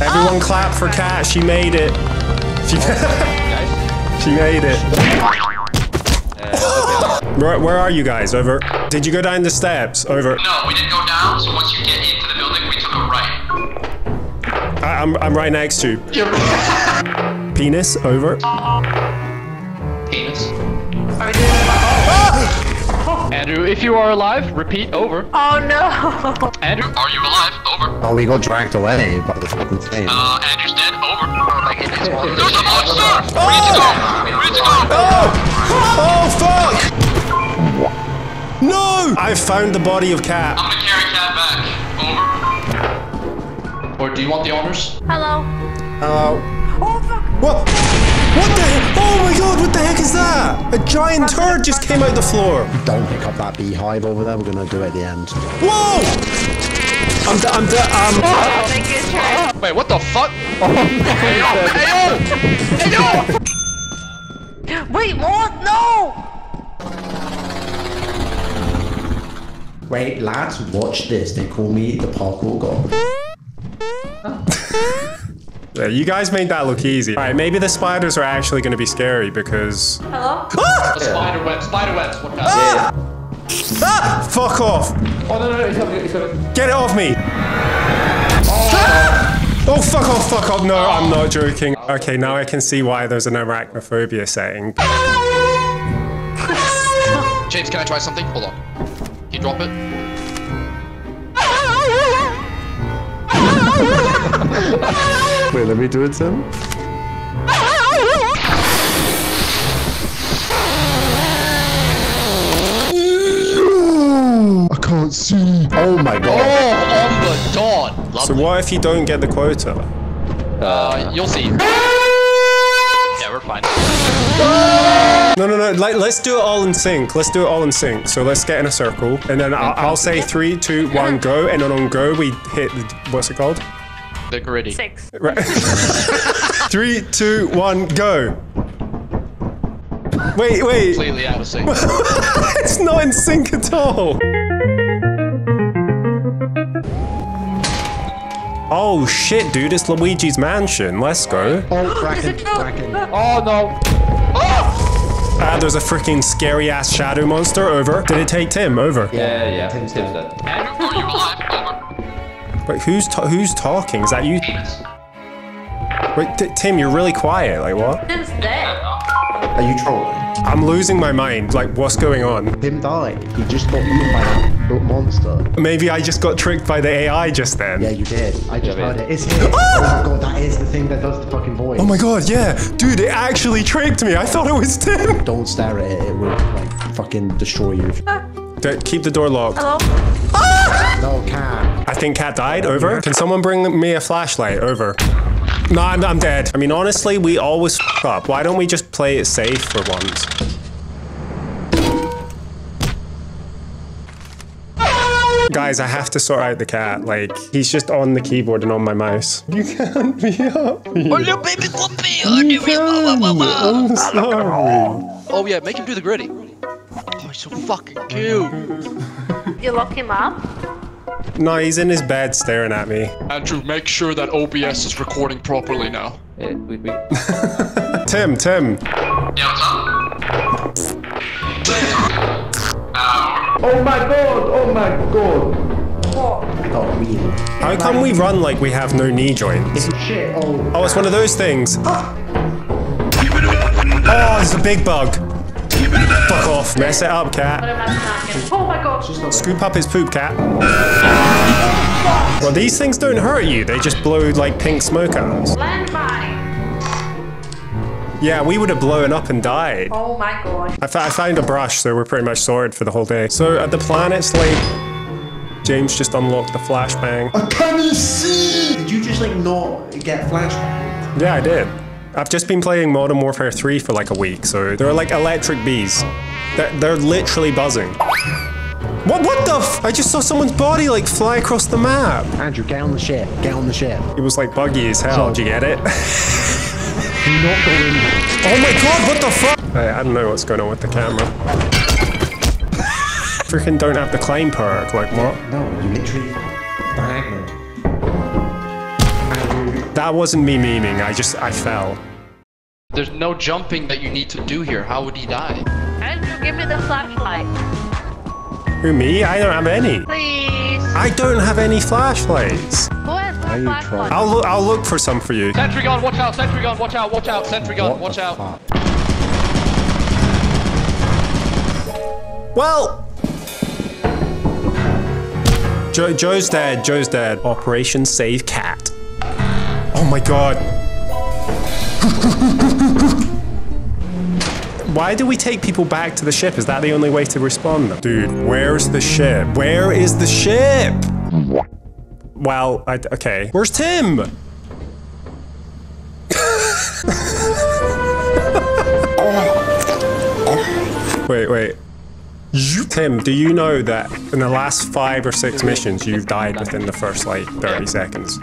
Everyone oh. clap for Kat. She made it. She, she made it. Uh, where, where are you guys? Over. Did you go down the steps? Over. No, we didn't go down, so once you get into the building, we took a right. I, I'm, I'm right next to you. Penis. Over. Andrew, if you are alive, repeat over. Oh no! Andrew, Are you alive? Over. Oh, we got dragged away by the fucking thing. Uh, Andrew's dead. Over. There's a monster! We need to go! We need to go! Oh fuck! No! I found the body of Cat. I'm gonna carry Cat back. Over. or do you want the honors? Hello. Hello. Oh fuck! What? What the heck? Oh my god, what the heck is that? A giant turd just came out the floor. Don't pick up that beehive over there. We're gonna do it at the end. Whoa! I'm d- I'm d- um. Thank you, sure. Wait, what the fuck? hey yo! Hey yo! Hey yo! Wait, what? No! Wait, lads, watch this. They call me the parkour god. Yeah, you guys made that look easy. All right, maybe the spiders are actually going to be scary because. Hello? Ah! Spider web, spider webs. What kind? Ah! ah! Fuck off! Oh no no no! He's coming! He's coming! Get it off me! Oh, ah! Oh fuck off, fuck off. No, I'm not joking. Okay, now I can see why there's an arachnophobia setting. James, can I try something? Hold on. Can you drop it? Wait, let me do it, Tim. I can't see. Oh my god. Oh, on the dawn. So Lovely. what if you don't get the quota? Uh, you'll see. Yeah, we're fine. No, no, no. Like, let's do it all in sync. Let's do it all in sync. So let's get in a circle, and then I'll, I'll say three, two, one, go, and then on go we hit. The, what's it called? The griddy. Six. Right. three, two, one, go. Wait, wait. Completely out of sync. it's not in sync at all. Oh shit, dude! It's Luigi's mansion. Let's go. Oh, Kraken, Kraken. Oh no! Ah, there's a freaking scary ass shadow monster. Over. Did it take Tim? Over. Yeah, yeah. Tim's Tim's dead. Wait, who's ta- who's talking? Is that you? Wait, T- Tim, you're really quiet. Like what? Tim's dead. Are you trolling? I'm losing my mind. Like, what's going on? Tim died. He just got eaten by that monster. Maybe I just got tricked by the AI just then. Yeah, you did. I just Yeah, heard man. it. It's here. oh my god, that is the thing that does the fucking voice. Oh my god, yeah, dude, it actually tricked me. I thought it was Tim. Don't stare at it. It will like fucking destroy you. Uh, D- Keep the door locked. Hello? Ah! No, cat. I think Cat died. Over. Can someone bring me a flashlight? Over. No, I'm, I'm dead. I mean, honestly, we always f up. Why don't we just play it safe for once? Guys, I have to sort out the cat. Like, he's just on the keyboard and on my mouse. You can't be up here. Oh, little baby puppy! You can. I'm sorry. Oh yeah, make him do the griddy. Oh, he's so fucking cute. You lock him up? No, he's in his bed staring at me. Andrew, make sure that OBS is recording properly now. Yeah, we, we, Tim, Tim. Yeah, what's up? Oh, wheel. How come we run like we have no knee joints? Shit. Oh. Oh, it's one of those things. Ah. Oh, it's a big bug. Fuck off. Mess it up, cat. What am I snacking? Oh my god. Scoop up his poop, cat. Well, these things don't hurt you. They just blow like pink smoke at us. Landmine. Yeah, we would have blown up and died. Oh my god. I, I found a brush, so we're pretty much sorted for the whole day. So at the planet's like, James just unlocked the flashbang. Can you see? Did you just like not get flashbang? Yeah, I did. I've just been playing Modern Warfare 3 for like a week, so they're like electric bees. They're, they're literally buzzing. What, what the f- I just saw someone's body like fly across the map. Andrew, get on the ship. Get on the ship. It was like buggy as hell. Did you get it? Do not go in. oh my god, what the fuck? I, I don't know what's going on with the camera. Freaking don't have the claim perk, like what? No, you literally diagonal. Andrew. That wasn't me memeing. I just I fell. There's no jumping that you need to do here. How would he die? Andrew, give me the flashlight. Who me? I don't have any. Please. I don't have any flashlights. Who has my you flashlight? I'll look. I'll look for some for you. Sentry gun, watch out, sentry gun, watch out, watch out, sentry gun, What watch out. fuck? Well. Joe, Joe's dead. Joe's dead. Operation Save Cat. Oh my god. Why do we take people back to the ship? Is that the only way to respond? them? Dude, where's the ship? Where is the ship? Well, I, okay. Where's Tim? wait, wait. Tim, do you know that in the last five or six missions, you've died within the first like 30 seconds?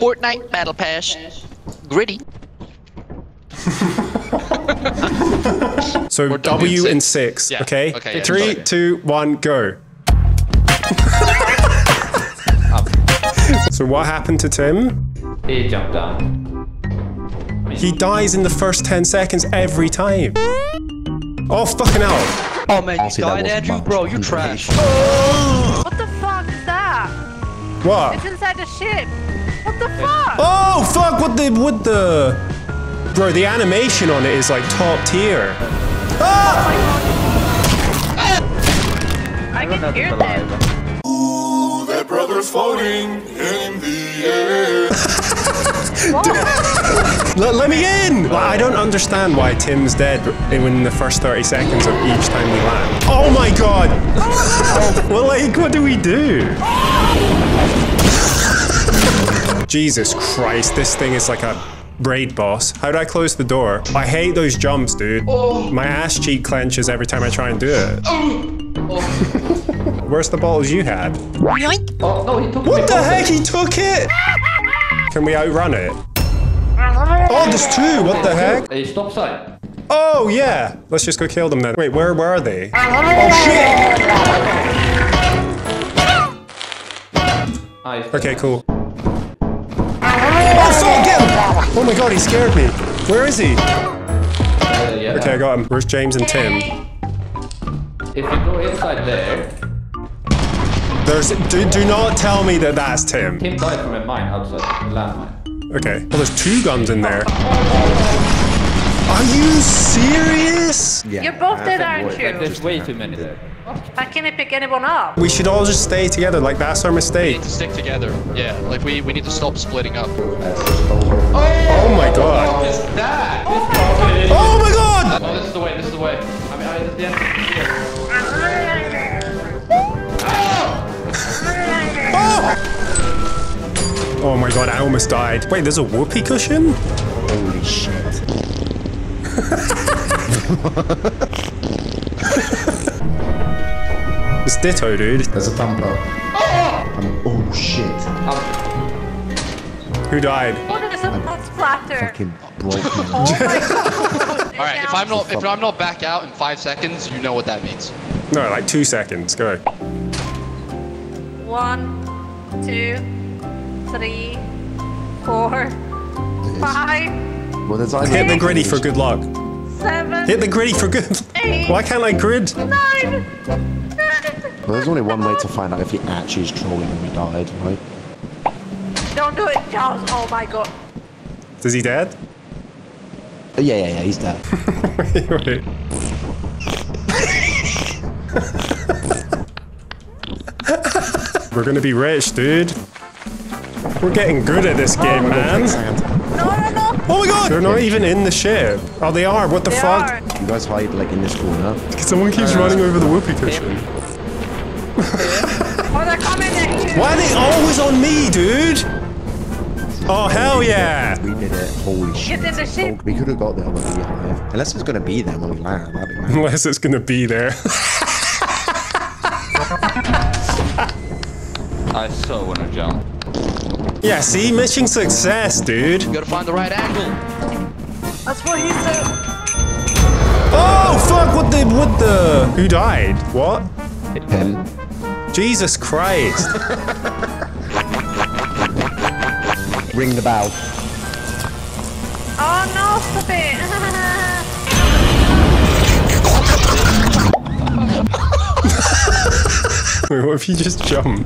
Fortnite Battle Pass. Griddy. So We're W in in six. six, Yeah, okay? okay, yeah, Three, sorry. two, one, go. so what happened to Tim? He jumped down. He dies in the first 10 seconds every time. Oh, fucking hell. Oh man, you Honestly, that died, Andrew? Bro, you I'm trash. patient. What the fuck is that? What? It's inside the ship. What the fuck? Oh, fuck, what the, what the... Bro, the animation on it is like top tier. Ah! I can hear them. Let, let me in! I don't understand why Tim's dead in the first 30 seconds of each time we land. Oh my god! well, like, what do we do? Jesus Christ, this thing is like a raid boss. How do I close the door? I hate those jumps, dude. My ass cheek clenches every time I try and do it. Where's the bottles you had? Oh no, he took. What the both. heck? He took it? Can we outrun it? Oh, there's two. What the heck? A stop sign. Oh, yeah. Let's just go kill them then. Wait, where, where are they? Oh, shit. Okay, cool. My god, he scared me. Where is he? Uh, yeah. Okay, I got him. Where's James and Tim? If you go inside there, There's. Do, do not tell me that that's Tim. Tim died from a mine outside the landmine. Okay. Well, there's two guns in there. Are you serious? Yeah, You're both dead, aren't Like, you? there's way too many there. I can't I pick anyone up. We should all just stay together. Like, that's our We mistake. need to stick together. Yeah, like we, we need to stop splitting up. Oh my god. Is that? Oh my god! Oh, this is the way. This is the way. I mean, I, this is the end. Here. Oh! oh my god, I almost died. Wait, there's a whoopee cushion? Holy shit. It's Ditto, dude. There's a thumper. Um, oh shit. Who died? Oh, there's a blood splatter. Fucking broke me. Oh my god. All right, if I'm not if I'm not back out in five seconds, you know what that means. No, like two seconds. Go. One, two, three, four, five, Well, there's either Hit the griddy for good luck. seven, Hit the griddy for good. eight, Why can't I grid? nine, ten. Well, there's only one way to find out if he actually is trolling and we died, right? Don't do it, Charles. Oh my god. Is he dead? Uh, yeah, yeah, yeah, he's dead. Wait. We're gonna be rich, dude. We're getting good at this game, man. No, no, no. Oh my god! They're not even in the ship. Oh, they are. What the They fuck? are. You guys hide like in this corner. Someone keeps running over the whoopee cushion. Oh, they're coming at you. Why are they always on me, dude? Oh, hell yeah! We did it. Holy shit. Get in the ship. We could have got there with a beehive. Unless it's gonna be there when we land. That'd be mad. Unless it's gonna be there. I so wanna jump. yeah, see? Mission success, dude. You gotta find the right angle. That's what he said. Oh, fuck! What the. What the. Who died? What? Him. Jesus Christ. ring the bell. Oh no, stop it. Wait, what if you just jump?